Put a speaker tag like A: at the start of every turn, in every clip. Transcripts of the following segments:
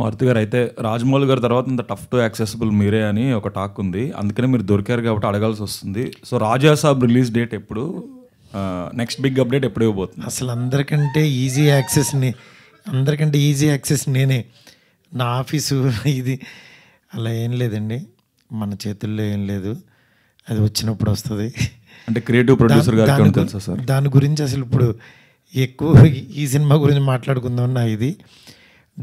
A: మారుతి గారు అయితే రాజమౌళి గారి తర్వాత ఇంత టఫ్ టు యాక్సెసిబుల్ మీరే అని ఒక టాక్ ఉంది. అందుకనే మీరు దొరికారు కాబట్టి అడగాల్సి వస్తుంది. So Raja Saab release date ఎప్పుడు? నెక్స్ట్ బిగ్ అప్డేట్ ఎప్పుడు ఇవ్వబోతుంది?
B: అసలు అందరికంటే ఈజీ యాక్సెస్ని అందరికంటే ఈజీ యాక్సెస్ నేనే. నా ఆఫీసు ఇది. అలా ఏం లేదండి. మన చేతుల్లో ఏం లేదు. అది వచ్చినప్పుడు వస్తుంది.
A: అంటే క్రియేటివ్ ప్రొడ్యూసర్ గారికి
B: దాని
A: ఏమైనా
B: గు-
A: తెలుసా సార్?
B: దాని గురించి అసలు ఇప్పుడు ఎక్కువ ఈ సినిమా గురించి మాట్లాడుకుందాం నా ఇది.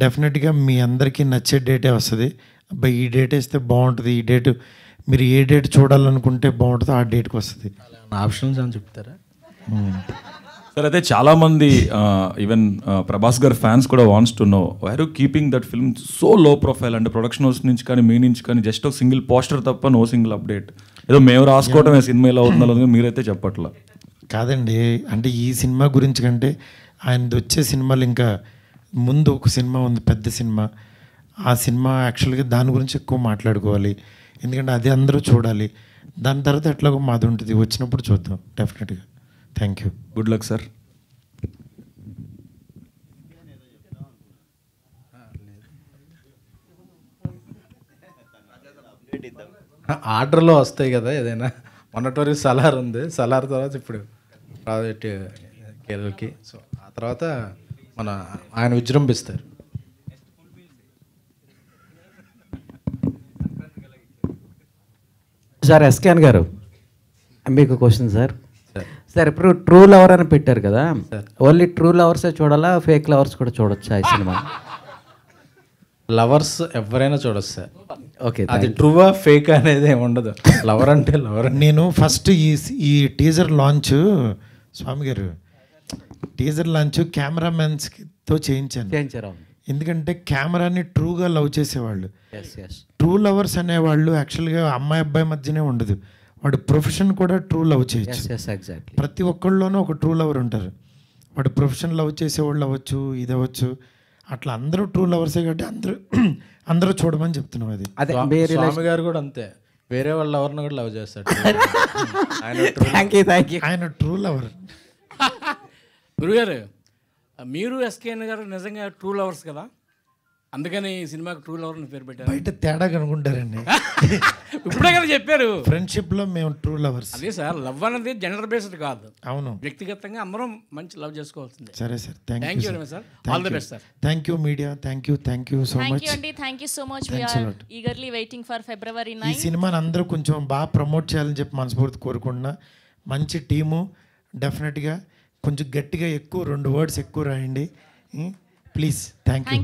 B: డెఫినెట్గా మీ అందరికీ నచ్చే డేటే వస్తుంది. అబ్బాయి ఈ డేట్ వేస్తే బాగుంటుంది ఈ డేట్ మీరు ఏ డేట్ చూడాలనుకుంటే బాగుంటుందో ఆ డేట్కి వస్తుంది.
C: ఆప్షన్స్ అని చెప్తారా?
A: సార్ అయితే చాలా మంది ఈవెన్ ప్రభాస్ గారి ఫ్యాన్స్ కూడా wants to know why're keeping that film so low profile అంటే ప్రొడక్షన్ హౌస్ నుంచి కానీ మీ నుంచి కానీ జస్ట్ ఒక సింగిల్ పోస్టర్ తప్ప నో సింగిల్ అప్డేట్ ఏదో మేము రాసుకోవడమే సినిమా ఎలా అవుతుందో మీరైతే చెప్పట్లా.
B: కాదండి అంటే ఈ సినిమా గురించి కంటే ఆయనది వచ్చే సినిమాలు ఇంకా ముందు ఒక సినిమా ఉంది పెద్ద సినిమా. ఆ సినిమా యాక్చువల్గా దాని గురించి ఎక్కువ మాట్లాడుకోవాలి. ఎందుకంటే అది అందరూ చూడాలి. దాని తర్వాత ఎట్లాగో మాది ఉంటుంది. వచ్చినప్పుడు చూద్దాం డెఫినెట్గా thank you
A: good luck sir
C: ఆర్డర్లో వస్తాయి కదా ఏదైనా. మొన్నటి వరకు సలార్ ఉంది. సలార్ తర్వాత ఇప్పుడు ప్రాజెక్ట్ కేరళకి. సో ఆ తర్వాత మన ఆయన విజృంభిస్తారు.
D: సార్ ఎస్కేన్ గారు మీకు క్వశ్చన్ సార్. సార్. ఇప్పుడు ట్రూ లవర్ అని పెట్టారు కదా ఓన్లీ ట్రూ లవర్సే చూడాలా ఫేక్ లవర్స్ కూడా చూడొచ్చా ఈ సినిమా?
C: లవర్స్ ఎవరైనా చూడొచ్చు సార్.
D: ఓకే
C: అది ట్రూవా ఫేక్ అనేది ఏమి ఉండదు. లవర్ అంటే లవర్.
B: నేను ఫస్ట్ ఈ ఈ టీజర్ లాంచ్ స్వామి గారు టీజర్ లాంచ్ కెమెరామెన్స్తో చేయించాను.
D: చేయించారు
B: ఎందుకంటే కెమెరాని ట్రూగా లవ్ చేసేవాళ్ళు. ట్రూ లవర్స్ అనేవాళ్ళు యాక్చువల్గా అమ్మాయి అబ్బాయి మధ్యనే ఉండదు. వాడు ప్రొఫెషన్ కూడా ట్రూ లవ్ చేయొచ్చు. ప్రతి ఒక్కళ్ళలోనూ ఒక ట్రూ లవర్ ఉంటారు. వాడు ప్రొఫెషన్ లవ్ చేసేవాళ్ళు అవ్వచ్చు ఇది అవ్వచ్చు. అట్లా అందరూ ట్రూ లవర్సే కాబట్టి అందరూ అందరూ చూడమని చెప్తున్నాం అది.
D: అదే
C: స్వామి గారు కూడా అంతే. వేరే వాళ్ళ ఎవరిని కూడా లవ్ చేస్తాడు ఆయన
D: థ్యాంక్ యూ థ్యాంక్ యూ
B: ఆయన ట్రూ లవర్.
E: గురుగారు మీరు ఎస్కేఎన్ గారు నిజంగా ట్రూ లవర్స్ కదా? అందుకని ఈ సినిమాకి ట్రూ లవర్ అని పేరు పెట్టారు.
B: బయట తేడా కనుకుంటారండి
E: ఇప్పుడే కదా చెప్పారు.
B: ఫ్రెండ్షిప్లో మేము ట్రూ లవర్స్.
E: అదే సార్ లవ్ అనేది జెండర్ బేస్డ్ కాదు.
B: అవును.
E: వ్యక్తిగతంగా అందరం మంచి లవ్ చేసుకోవాల్సిందే.
B: సరే sir thank
E: thank
B: you
E: you very much sir all the best sir
B: thank you media thank you thank you so much
F: అండి thank you so much. Eagerly waiting for February
B: ఈ
F: nine
B: సినిమాని అందరూ కొంచెం బాగా promote చేయాలని చెప్పి మనస్ఫూర్తి కోరుకుంటున్నా. మంచి టీము డెఫినెట్గా కొంచెం గట్టిగా ఎక్కువ రెండు వర్డ్స్ ఎక్కువ రాయండి. Please
F: thank you